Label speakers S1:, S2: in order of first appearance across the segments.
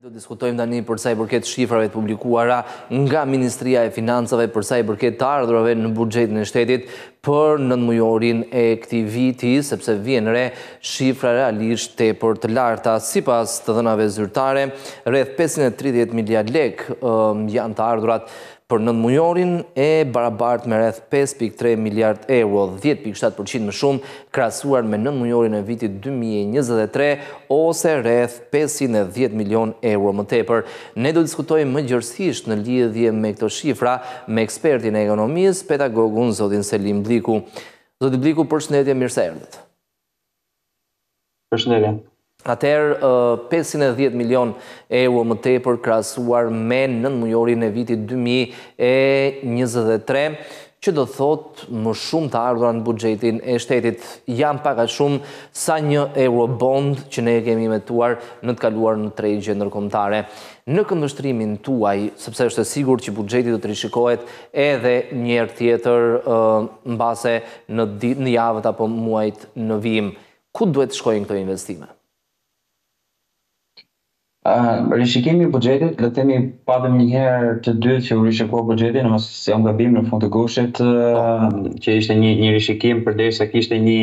S1: Do të diskutojmë tani për sa i përket shifrave të publikuara nga Ministria e Financave për sa i përket të ardhurave në buxhetin e shtetit për nëntëmujorin e këtij viti, sepse vihen re shifra realisht tepër të larta. Sipas të dhënave zyrtare, rreth 530 miliard lek janë të ardhurat për nëntëmujorin e barabartë me rreth pesë pikë tre miliardë euro, dhjetë pikë shtatë përqind më shumë krahasuar me nëntëmujorin e vitit dy mijë e njëzet e tre ose rreth pesëqind e dhjetë milionë euro më tepër. Ne do të diskutojmë më gjerësisht në lidhje me këto shifra me ekspertin e ekonomisë, pedagogun zotin Selim Bliku. Zoti Bliku, përshëndetje, mirë se erdhët.
S2: Përshëndetje. Atëherë,
S1: pesëqind e dhjetë milionë euro më tepër krahasuar me nëntëmujorin e vitit dy mijë e njëzet e tre, që do të thotë më shumë të ardhura në buxhetin e shtetit, janë pak a shumë sa një eurobond që ne kemi emetuar në të kaluarën në tregje ndërkombëtare. Në këndvështrimin tuaj, sepse është e sigurt që buxheti do të rishikohet edhe një herë tjetër mbase në ditë, në javët apo muajt në vijim, ku duhet të shkojnë këto investime?
S2: Rishikimi i buxhetit, le të themi pamë një herë të dytë që u rishikua buxheti, në mos jam gabim në fund të gushtit, që ishte një një rishikim përderisa kishte një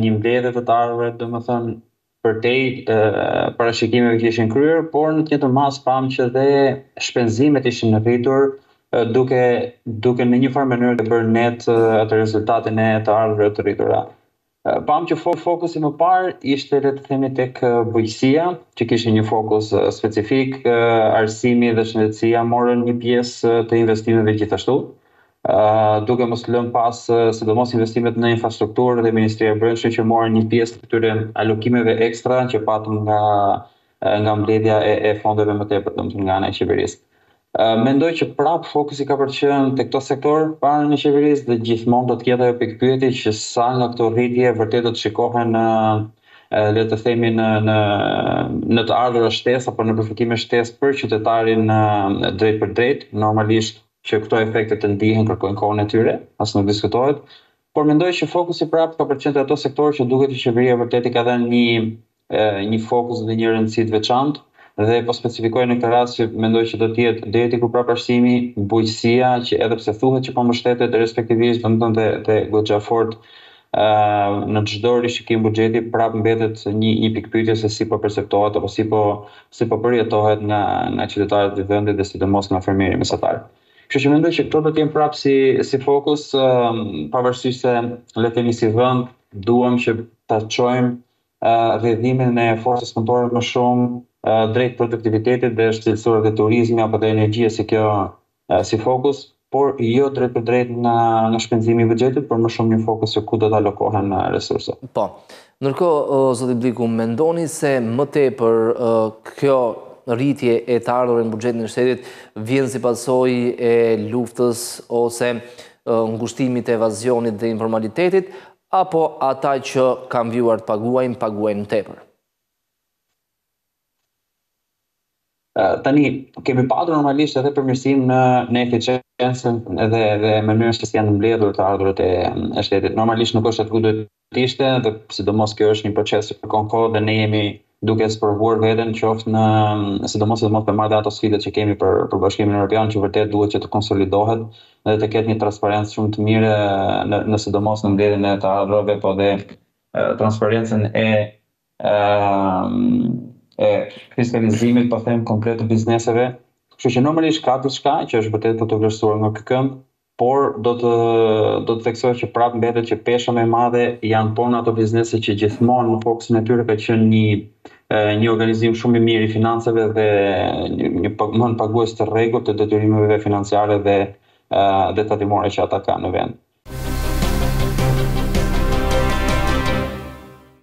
S2: një mbledhje të të ardhurave, domethënë përtej parashikimeve që ishin kryer, por në të njëjtën masë pamë që dhe shpenzimet ishin rritur duke duke në një farë mënyre bërë net atë rezultatin e të ardhurave të rritura. Pamë që fokusi më parë ishte le të themi tek bujqësia, që kishte një fokus specifik, arsimi dhe shëndetësia morën një pjesë të investimeve gjithashtu, duke mos lënë pas sidomos investimet në infrastrukturë dhe Ministria e Brendshme që morën një pjesë të këtyre alokimeve ekstra që patëm nga nga mbledhja e, e fondeve më tepër, domethënë nga ana e qeverisë. Mendoj që prap fokusi ka për të qenë te këto sektorë pranë qeverisë dhe gjithmonë do të jetë ajo pikëpyetje që sa nga këto rritje vërtet do të shikohen në le të themi në në në të ardhura shtesë apo në përfitime shtesë për qytetarin drejtpërdrejt, normalisht Që këto efekte të ndihen kërkojnë kohën e tyre, as nuk diskutohet, por mendoj që fokusi prapë ka për të qenë te ato sektorë që duket që qeveria vërtet i ka dhënë një një fokus dhe një rëndësi të veçantë dhe po specifikoj në këtë rast që mendoj që do të jetë deri diku prapë arsimi, bujqësia që edhe pse thuhet që po mbështetet respektivisht domethënë dhe dhe goxha fort Në çdo rishikim buxheti prapë mbetet një një pikëpyetje se si po perceptohet apo si po si po përjetohet nga nga qytetarët e vendit dhe sidomos nga fermeri mesatar. Kështu që mendoj që këto do të jenë prapë si si fokus pavarësisht se le të themi si vend duam që ta çojmë rrjedhimin e forcës punëtore më shumë drejt produktivitetit dhe cilësore dhe turizmi apo dhe energjia si kjo si fokus, por jo drejtpërdrejt në nga shpenzimi i buxhetit, por më shumë një fokus se ku do të alokohen resurset.
S1: Po. Ndërkohë, zoti Bliku, mendoni se më tepër kjo rritje e të ardhurave në buxhetin e shtetit vjen si pasojë e luftës ose ngushtimit të evazionit dhe informalitetit, apo ata që kanë vijuar të paguajnë, paguajnë më tepër?
S2: Tani kemi patur normalisht edhe përmirësim në në eficiencën edhe edhe mënyrën se si janë mbledhur të ardhurat e, e shtetit. Normalisht nuk është aty ku duhet të ishte dhe sidomos kjo është një proces që kërkon kohë dhe ne jemi duke sprovuar veten qoftë në sidomos sidomos të marrë ato sfidat që kemi për për Bashkimin Evropian që vërtet duhet që të konsolidohet dhe të ketë një transparencë shumë të mirë në, në sidomos në mbledhjen e të ardhurave, po dhe transparencën e e kristalizimit po them konkret të bizneseve. Kështu që normalisht ka diçka që është vërtet për t'u vlerësuar nga ky kënd, por do të do të theksoj që prapë mbetet që pesha më e madhe janë po në ato biznese që gjithmonë në fokusin e tyre ka qenë një një organizim shumë i mirë i financave dhe një, një mund pagues të rregullt të detyrimeve financiare dhe dhe tatimore që ata kanë në vend.